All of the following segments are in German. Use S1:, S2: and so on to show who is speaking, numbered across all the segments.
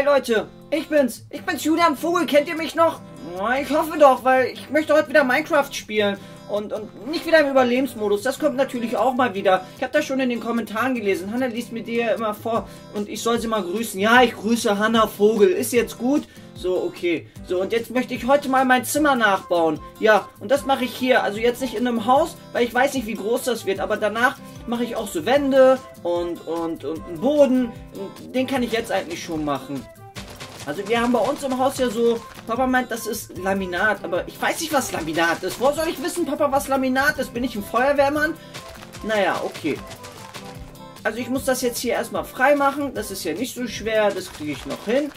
S1: Hey Leute, ich bin's. Ich bin's Julian Vogel. Kennt ihr mich noch? Ich hoffe doch, weil ich möchte heute wieder Minecraft spielen. Und, und nicht wieder im Überlebensmodus. Das kommt natürlich auch mal wieder. Ich habe das schon in den Kommentaren gelesen. Hanna liest mir die ja immer vor. Und ich soll sie mal grüßen. Ja, ich grüße Hanna Vogel. Ist jetzt gut? So, okay. So, und jetzt möchte ich heute mal mein Zimmer nachbauen. Ja, und das mache ich hier. Also jetzt nicht in einem Haus, weil ich weiß nicht, wie groß das wird. Aber danach mache ich auch so Wände und, und, und einen Boden. Den kann ich jetzt eigentlich schon machen. Also wir haben bei uns im Haus ja so, Papa meint, das ist Laminat, aber ich weiß nicht, was Laminat ist. Wo soll ich wissen, Papa, was Laminat ist? Bin ich ein Feuerwehrmann? Naja, okay. Also ich muss das jetzt hier erstmal frei machen. Das ist ja nicht so schwer, das kriege ich noch hin.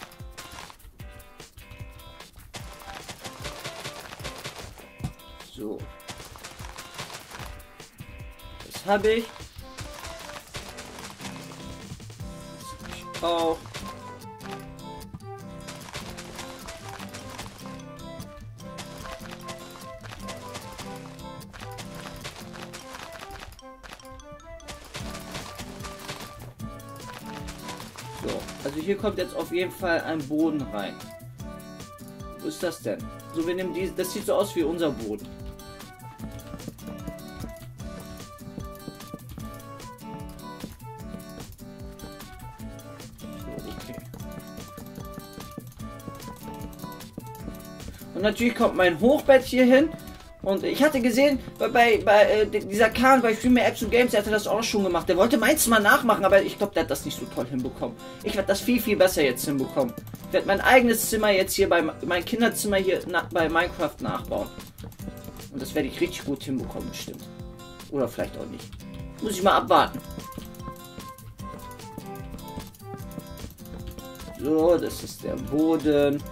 S1: So. Das habe ich. Das habe ich auch. Hier kommt jetzt auf jeden Fall ein Boden rein. Wo ist das denn? So, wir nehmen die, das sieht so aus wie unser Boden. Und natürlich kommt mein Hochbett hier hin. Und ich hatte gesehen, bei, bei, bei äh, dieser Kahn bei Streamer Apps und Games, der hatte das auch schon gemacht. Der wollte meins mal nachmachen, aber ich glaube, der hat das nicht so toll hinbekommen. Ich werde das viel, viel besser jetzt hinbekommen. Ich werde mein eigenes Zimmer jetzt hier bei mein Kinderzimmer hier na, bei Minecraft nachbauen. Und das werde ich richtig gut hinbekommen, bestimmt. Oder vielleicht auch nicht. Muss ich mal abwarten. So, das ist der Boden.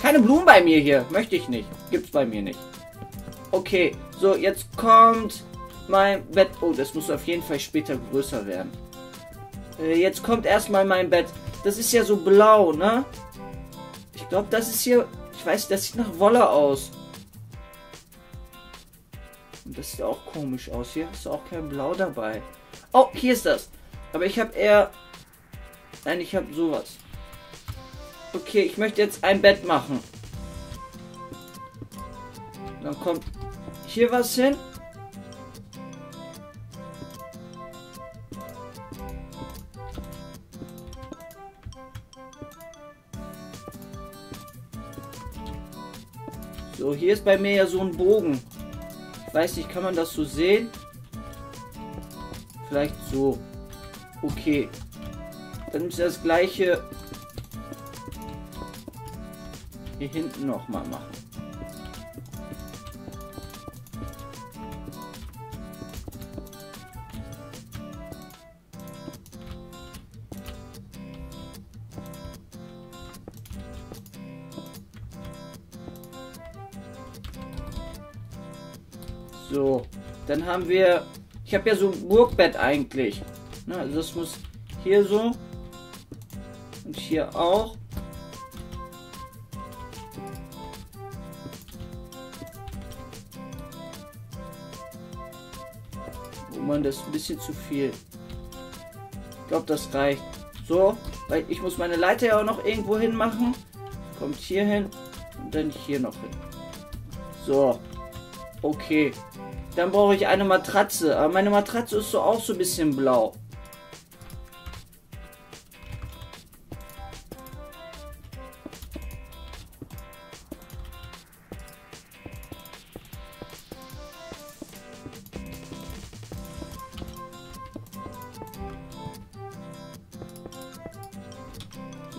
S1: Keine Blumen bei mir hier. Möchte ich nicht. Gibt's bei mir nicht. Okay, so, jetzt kommt mein Bett. Oh, das muss auf jeden Fall später größer werden. Äh, jetzt kommt erstmal mein Bett. Das ist ja so blau, ne? Ich glaube, das ist hier... Ich weiß, das sieht nach Wolle aus. Und das sieht auch komisch aus. Hier ist auch kein Blau dabei. Oh, hier ist das. Aber ich habe eher... Nein, ich habe sowas. Okay, ich möchte jetzt ein Bett machen. Dann kommt hier was hin. So, hier ist bei mir ja so ein Bogen. Weiß nicht, kann man das so sehen? Vielleicht so. Okay. Dann ist das gleiche hier hinten noch mal machen. Haben wir, ich habe ja so ein Burgbett eigentlich. Na, also das muss hier so und hier auch. Oh man, das ist ein bisschen zu viel. Ich glaube, das reicht. So, weil ich muss meine Leiter ja auch noch irgendwo hin machen. Kommt hier hin und dann hier noch hin. So. Okay. Dann brauche ich eine Matratze. Aber meine Matratze ist so auch so ein bisschen blau.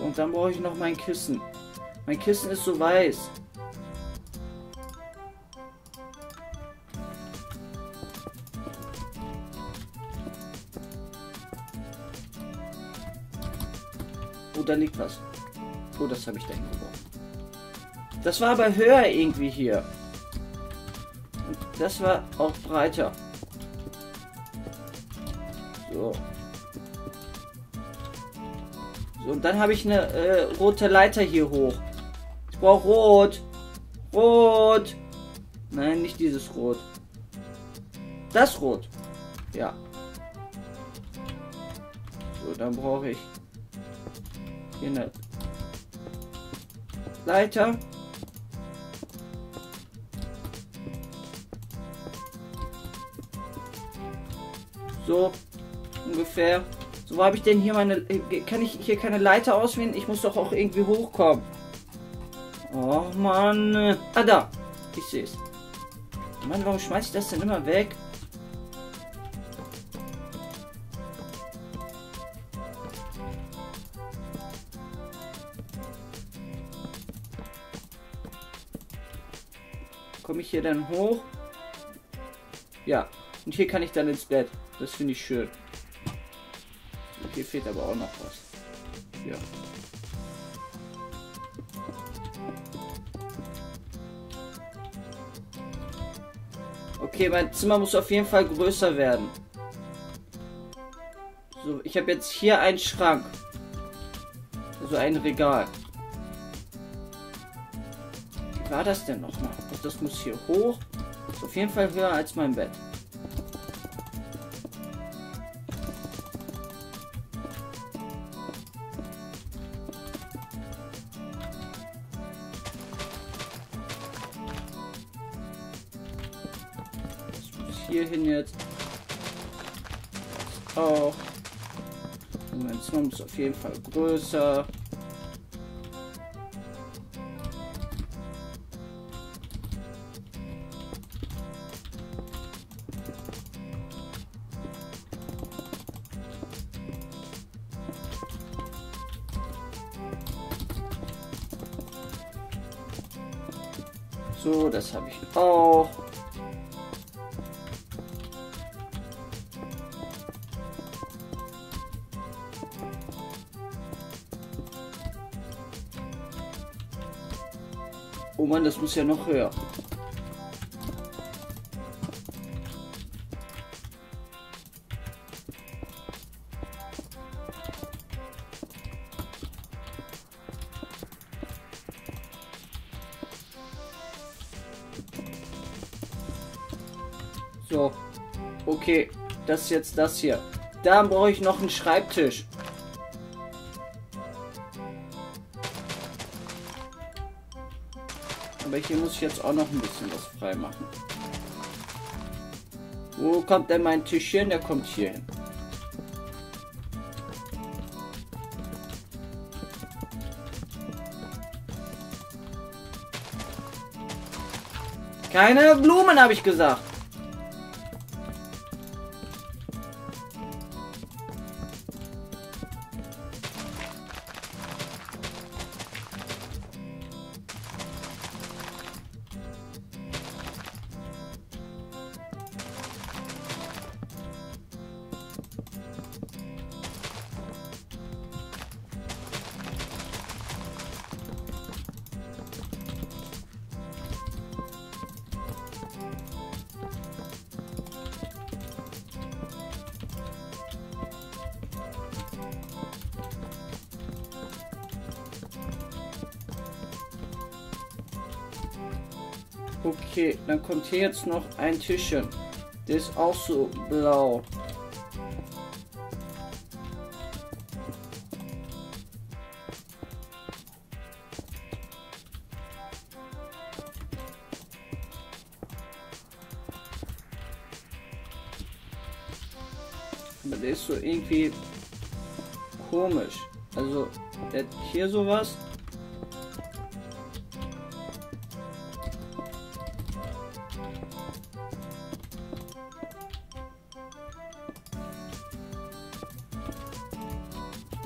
S1: Und dann brauche ich noch mein Kissen. Mein Kissen ist so weiß. Da liegt was. Oh, das habe ich da hingeworfen. Das war aber höher irgendwie hier. Und das war auch breiter. So. So, und dann habe ich eine äh, rote Leiter hier hoch. Ich brauche Rot. Rot. Nein, nicht dieses Rot. Das Rot. Ja. So, dann brauche ich Hier eine Leiter. So, ungefähr. So, wo habe ich denn hier meine... Kann ich hier keine Leiter auswählen? Ich muss doch auch irgendwie hochkommen. Oh, Mann. Ah, da. Ich sehe es. Mann, warum schmeiße ich das denn immer weg? Ich hier dann hoch? Ja. Und hier kann ich dann ins Bett. Das finde ich schön. Hier fehlt aber auch noch was. Ja. Okay, mein Zimmer muss auf jeden Fall größer werden. So, ich habe jetzt hier einen Schrank. Also ein Regal. War das denn nochmal? Das muss hier hoch. Ist auf jeden Fall höher als mein Bett. hier hin jetzt. Auch. Zimmer muss auf jeden Fall größer. Das habe ich auch. Oh Mann, das muss ja noch höher. Das ist jetzt das hier. Dann brauche ich noch einen Schreibtisch. Aber hier muss ich jetzt auch noch ein bisschen was frei machen. Wo kommt denn mein Tischchen? Der kommt hier hin. Keine Blumen, habe ich gesagt. Okay, dann kommt hier jetzt noch ein Tischchen. Der ist auch so blau. Aber der ist so irgendwie komisch. Also, der hat hier sowas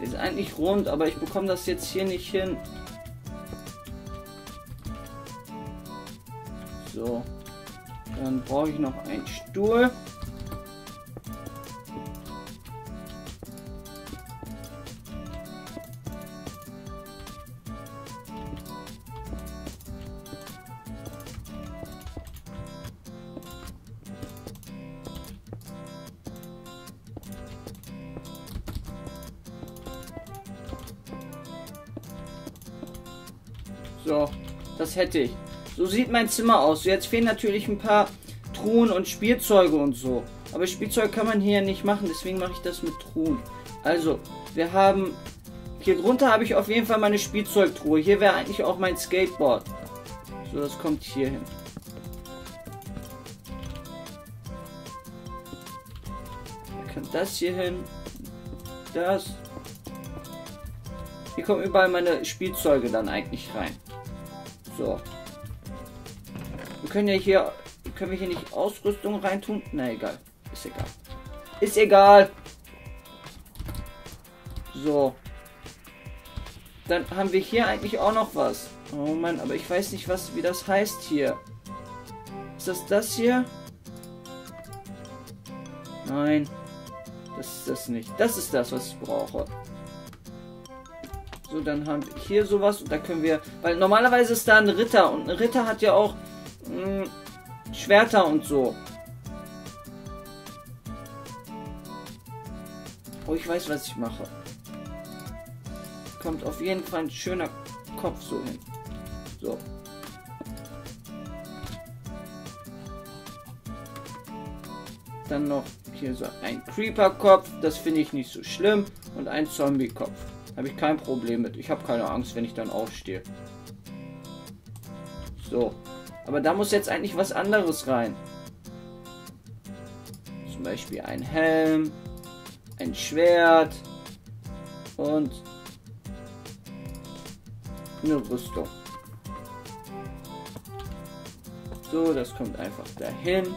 S1: Ist eigentlich rund, aber ich bekomme das jetzt hier nicht hin. So. Dann brauche ich noch einen Stuhl. So, das hätte ich. So sieht mein Zimmer aus. Jetzt fehlen natürlich ein paar Truhen und Spielzeuge und so. Aber Spielzeug kann man hier nicht machen, deswegen mache ich das mit Truhen. Also, wir haben Hier drunter habe ich auf jeden Fall meine Spielzeugtruhe. Hier wäre eigentlich auch mein Skateboard. So, das kommt hier hin. Da das hier hin. Das. Hier kommen überall meine Spielzeuge dann eigentlich rein. So. Wir können ja hier. Können wir hier nicht Ausrüstung reintun? Na egal. Ist egal. Ist egal. So. Dann haben wir hier eigentlich auch noch was. Oh Mann, aber ich weiß nicht, was, wie das heißt hier. Ist das das hier? Nein. Das ist das nicht. Das ist das, was ich brauche. So, dann haben wir hier sowas und da können wir... Weil normalerweise ist da ein Ritter und ein Ritter hat ja auch mh, hm, Schwerter und so. Oh, ich weiß, was ich mache kommt auf jeden Fall ein schöner Kopf so hin. So. Dann noch hier so ein Creeper-Kopf. Das finde ich nicht so schlimm. Und ein Zombie-Kopf. Habe ich kein Problem mit. Ich habe keine Angst, wenn ich dann aufstehe. So. Aber da muss jetzt eigentlich was anderes rein. Zum Beispiel ein Helm, ein Schwert und eine Rüstung. So, das kommt einfach dahin.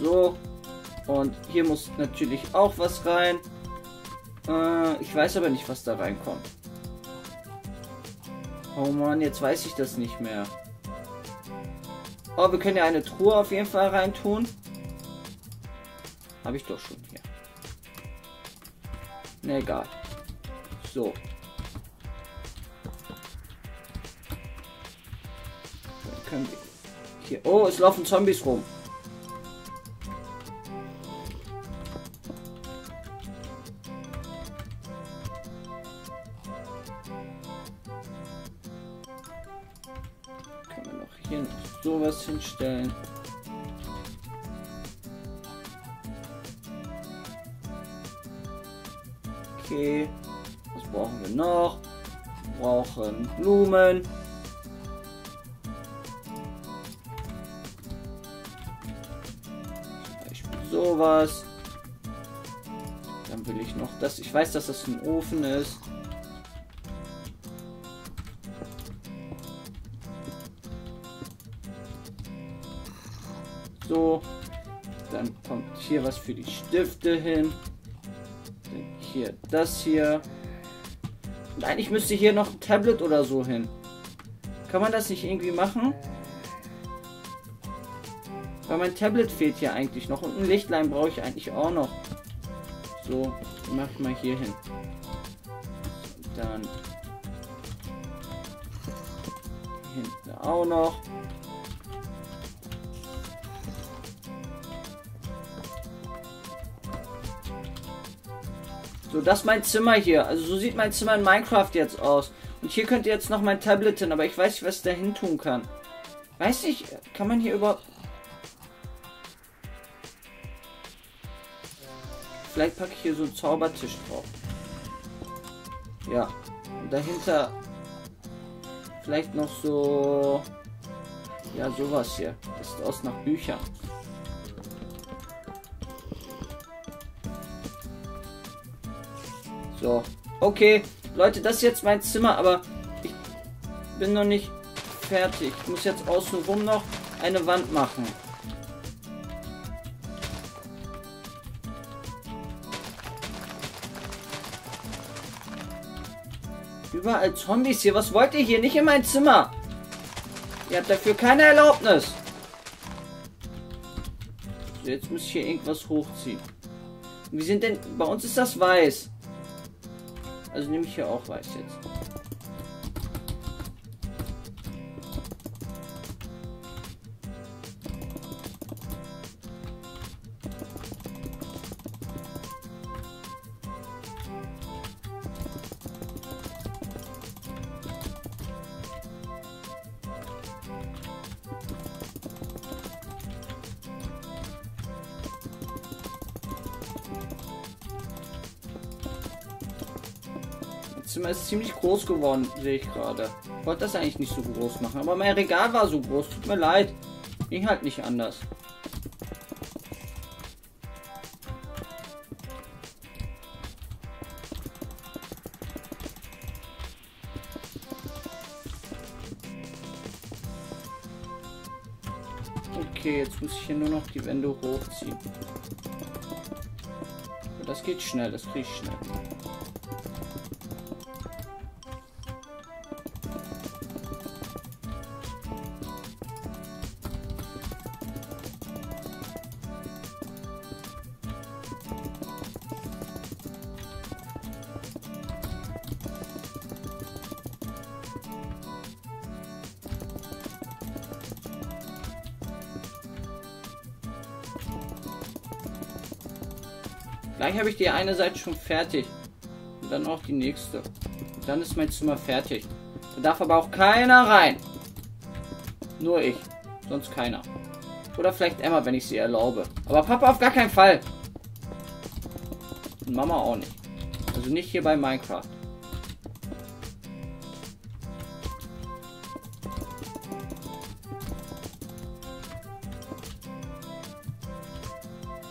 S1: So. Und hier muss natürlich auch was rein. Äh, ich weiß aber nicht, was da reinkommt. Oh man, jetzt weiß ich das nicht mehr. Oh, wir können ja eine Truhe auf jeden Fall reintun. Habe ich doch schon hier. Ne, egal. So. Dann können wir hier. Oh, es laufen Zombies rum. Sowas hinstellen. Okay brauchen wir noch? Wir brauchen Blumen. Zum Beispiel sowas. Dann will ich noch das. Ich weiß, dass das ein Ofen ist. Hier was für die Stifte hin. Hier das hier. Und eigentlich müsste hier noch ein Tablet oder so hin. Kann man das nicht irgendwie machen? Weil mein Tablet fehlt hier eigentlich noch. Und ein Lichtlein brauche ich eigentlich auch noch. So, mach ich mal hier hin. Dann hinten auch noch. So, das ist mein Zimmer hier. Also so sieht mein Zimmer in Minecraft jetzt aus. Und hier könnt ihr jetzt noch mein Tablet hin, aber ich weiß nicht, was ich da hin tun kann. Weiß nicht, kann man hier überhaupt... Vielleicht packe ich hier so einen Zaubertisch drauf. Ja. Und dahinter vielleicht noch so... Ja, sowas hier. Das sieht aus nach Büchern. So. Okay. Leute, das ist jetzt mein Zimmer, aber ich bin noch nicht fertig. Ich muss jetzt außenrum noch eine Wand machen. Überall Zombies hier. Was wollt ihr hier? Nicht in mein Zimmer. Ihr habt dafür keine Erlaubnis. Jetzt muss ich hier irgendwas hochziehen. Wie sind denn... Bei uns ist das weiß. Also nehme ich hier auch weiß jetzt. Zimmer ist ziemlich groß geworden, sehe ich gerade. Ich wollte das eigentlich nicht so groß machen, aber mein Regal war so groß. Tut mir leid. Ging halt nicht anders. Okay, jetzt muss ich hier nur noch die Wände hochziehen. Das geht schnell, das kriege ich schnell. Gleich habe ich die eine Seite schon fertig. Und dann auch die nächste. Und dann ist mein Zimmer fertig. Da darf aber auch keiner rein. Nur ich. Sonst keiner. Oder vielleicht Emma, wenn ich sie erlaube. Aber Papa auf gar keinen Fall. Und Mama auch nicht. Also nicht hier bei Minecraft.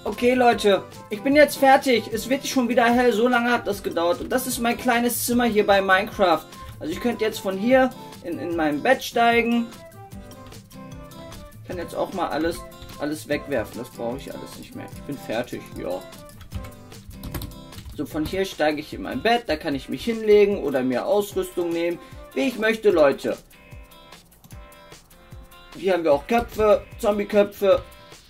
S1: Okay, Leute, ich bin jetzt fertig. Es wird schon wieder hell. So lange hat das gedauert. Und das ist mein kleines Zimmer hier bei Minecraft. Also ich könnte jetzt von hier in, in mein Bett steigen. Ich kann jetzt auch mal alles, alles wegwerfen. Das brauche ich alles nicht mehr. Ich bin fertig, ja. So, von hier steige ich in mein Bett. Da kann ich mich hinlegen oder mir Ausrüstung nehmen. Wie ich möchte, Leute. Hier haben wir auch Köpfe, Zombie-Köpfe.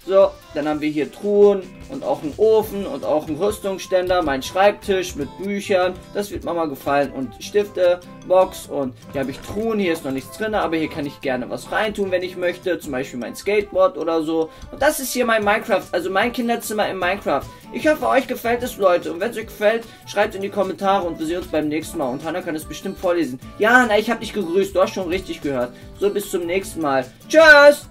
S1: So, dann haben wir hier Truhen und auch einen Ofen und auch einen Rüstungsständer, mein Schreibtisch mit Büchern, das wird Mama gefallen und Stifte, Box und hier habe ich Truhen, hier ist noch nichts drin, aber hier kann ich gerne was reintun, wenn ich möchte, zum Beispiel mein Skateboard oder so. Und das ist hier mein Minecraft, also mein Kinderzimmer in Minecraft. Ich hoffe, euch gefällt es, Leute. Und wenn es euch gefällt, schreibt in die Kommentare und wir sehen uns beim nächsten Mal. Und Hanna kann es bestimmt vorlesen. Ja, na, ich habe dich gegrüßt, du hast schon richtig gehört. So, bis zum nächsten Mal. Tschüss!